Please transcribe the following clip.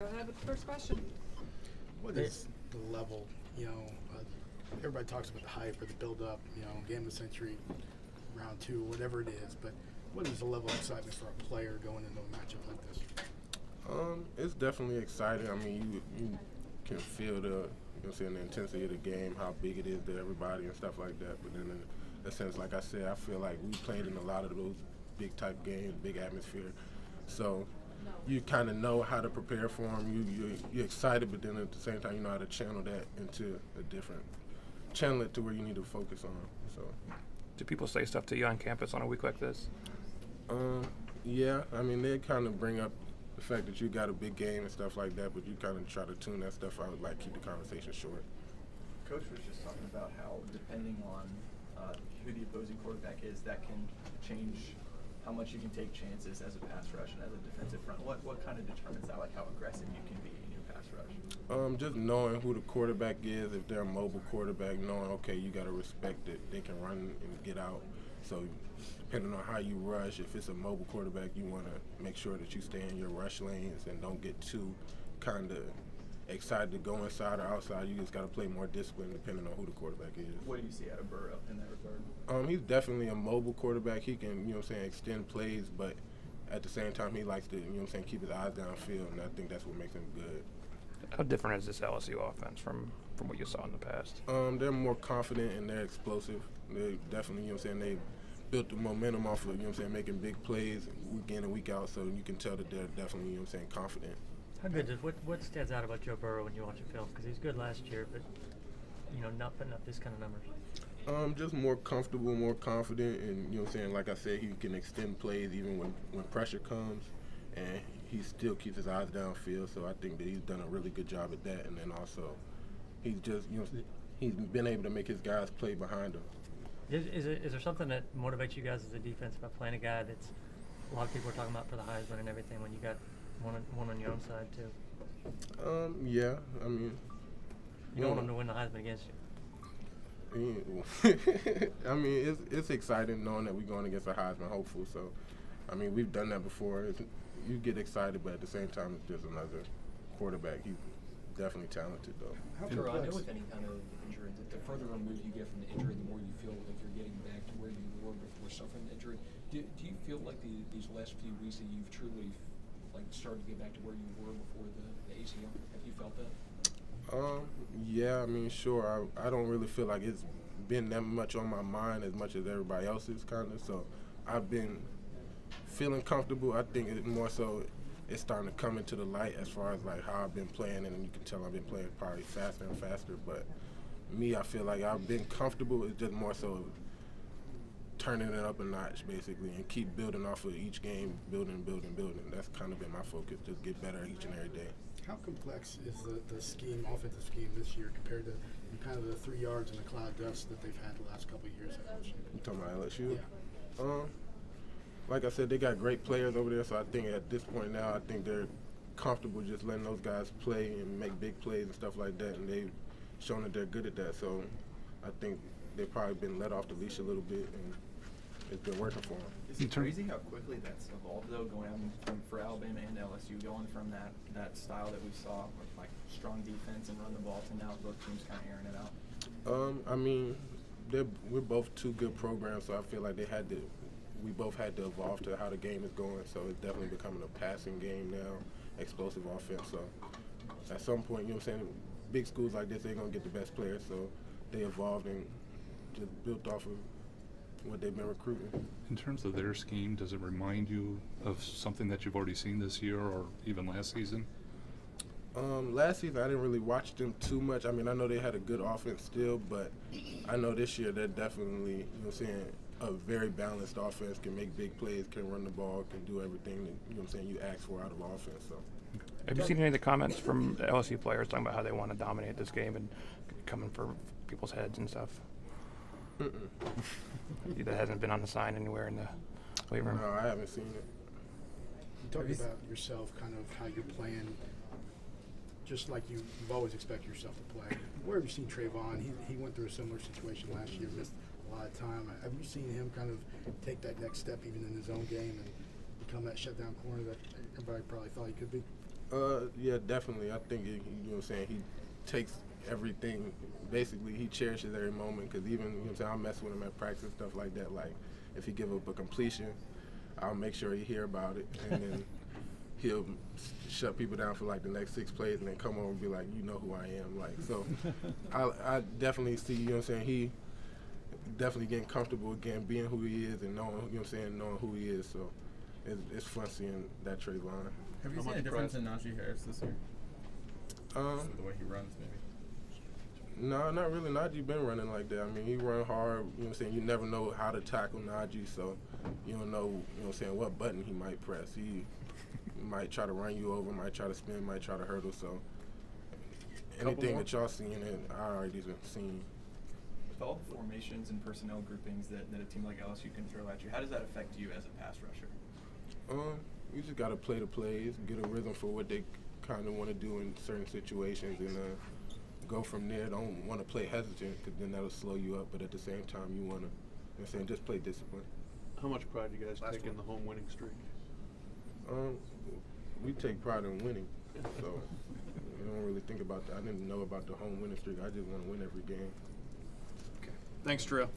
Go ahead with the first question. What is the level, you know, uh, everybody talks about the hype or the build up, you know, game of the century, round two, whatever it is, but what is the level of excitement for a player going into a matchup like this? Um, it's definitely exciting. I mean, you you can feel the you know, saying the intensity of the game, how big it is to everybody and stuff like that. But then in a sense, like I said, I feel like we played in a lot of those big type games, big atmosphere. So you kind of know how to prepare for them. You you're, you're excited, but then at the same time, you know how to channel that into a different channel it to where you need to focus on. So. Do people say stuff to you on campus on a week like this? Um, yeah, I mean they kind of bring up the fact that you got a big game and stuff like that, but you kind of try to tune that stuff out, like keep the conversation short. Coach was just talking about how depending on uh, who the opposing quarterback is, that can change how much you can take chances as a pass rush and as a defensive front. What what kind of determines that, like how aggressive you can be in your pass rush? Um, just knowing who the quarterback is, if they're a mobile quarterback, knowing okay, you got to respect it. They can run and get out. So depending on how you rush, if it's a mobile quarterback, you want to make sure that you stay in your rush lanes and don't get too kind of excited to go inside or outside. You just got to play more discipline depending on who the quarterback is. What do you see out of Burrow in that regard? Um, he's definitely a mobile quarterback. He can, you know, what I'm saying, extend plays, but at the same time, he likes to, you know, what I'm saying, keep his eyes downfield, and I think that's what makes him good. How different is this LSU offense from, from what you saw in the past? Um, they're more confident and they're explosive. They definitely, you know, what I'm saying, they built the momentum off of, you know, what I'm saying, making big plays week in and week out. So you can tell that they're definitely, you know, what I'm saying, confident. How good is what what stands out about Joe Burrow when you watch a film? Because he was good last year, but you know, not putting up this kind of numbers. Um, just more comfortable, more confident, and you know what I'm saying. Like I said, he can extend plays even when when pressure comes, and he still keeps his eyes downfield. So I think that he's done a really good job at that. And then also, he's just you know he's been able to make his guys play behind him. Is, is, it, is there something that motivates you guys as a defense about playing a guy that's a lot of people are talking about for the Heisman and everything when you got one on, one on your own side too? Um, yeah, I mean, You don't want him to win the Heisman against you. I mean, it's it's exciting knowing that we're going against a Heisman hopeful. So, I mean, we've done that before. It's, you get excited, but at the same time, it's just another quarterback. He's definitely talented, though. How Sure, I know complex? with any kind of injury, the, the further removed you get from the injury, the more you feel like you're getting back to where you were before suffering the injury. Do, do you feel like the, these last few weeks that you've truly like started to get back to where you were before the, the ACL? Have you felt that? Um, yeah, I mean, sure. I, I don't really feel like it's been that much on my mind as much as everybody else's, kind of. So I've been feeling comfortable. I think it more so it's starting to come into the light as far as like how I've been playing, and you can tell I've been playing probably faster and faster. But me, I feel like I've been comfortable. It's just more so turning it up a notch, basically, and keep building off of each game, building, building, building. That's kind of been my focus. Just get better each and every day. How complex is the, the scheme, offensive scheme this year compared to kind of the three yards and the cloud dust that they've had the last couple of years at LSU? You talking about LSU? Yeah. Um, like I said, they got great players over there, so I think at this point now, I think they're comfortable just letting those guys play and make big plays and stuff like that, and they've shown that they're good at that. So I think they've probably been let off the leash a little bit, and it's been working for them. Is it crazy how quickly that's evolved though, going on from for Alabama and LSU, going from that that style that we saw with like strong defense and run the ball to now both teams kind of airing it out. Um, I mean, we're both two good programs, so I feel like they had to. We both had to evolve to how the game is going, so it's definitely becoming a passing game now, explosive offense. So at some point, you know what I'm saying, big schools like this, they're gonna get the best players, so they evolved and just built off of what they've been recruiting. In terms of their scheme, does it remind you of something that you've already seen this year or even last season? Um, last season, I didn't really watch them too much. I mean, I know they had a good offense still, but I know this year they're definitely, you know what I'm saying, a very balanced offense, can make big plays, can run the ball, can do everything that, you know what I'm saying, you ask for out of offense. So, Have you seen any of the comments from the LSU players talking about how they want to dominate this game and coming for people's heads and stuff? Mm-mm. that hasn't been on the sign anywhere in the weight room. no, I haven't seen it. You talk about yourself, kind of how you're playing, just like you, you've always expected yourself to play. Where have you seen Trevon? He, he went through a similar situation last year, missed a lot of time. Have you seen him kind of take that next step even in his own game and become that shutdown corner that everybody probably thought he could be? Uh, yeah, definitely. I think it, you know what I'm saying. He takes everything. Basically, he cherishes every moment. Cause even you know what I'm saying, I mess with him at practice stuff like that. Like, if he give up a completion, I'll make sure he hear about it, and then he'll shut people down for like the next six plays, and then come over and be like, you know who I am. Like, so I, I definitely see. You know what I'm saying. He definitely getting comfortable again, being who he is, and knowing you know what I'm saying, knowing who he is. So it's, it's fun seeing that Trevon. Have you How seen a much difference in Najee Harris this year? Um, the way he runs, maybe. No, not really. Najee been running like that. I mean, he run hard. You know what I'm saying? You never know how to tackle Najee, so you don't know, you know what I'm saying, what button he might press. He might try to run you over, might try to spin, might try to hurdle. So anything that y'all seen, and I already seen. With all the formations and personnel groupings that, that a team like LSU can throw at you, how does that affect you as a pass rusher? Um, you just got to play the plays, get a rhythm for what they kind of want to do in certain situations, and uh, go from there. Don't want to play hesitant because then that'll slow you up. But at the same time, you want to, you know I'm saying, just play discipline. How much pride do you guys Last take in the home winning streak? Um, we take pride in winning, so we don't really think about that. I didn't know about the home winning streak. I just want to win every game. Okay. Thanks, Drew.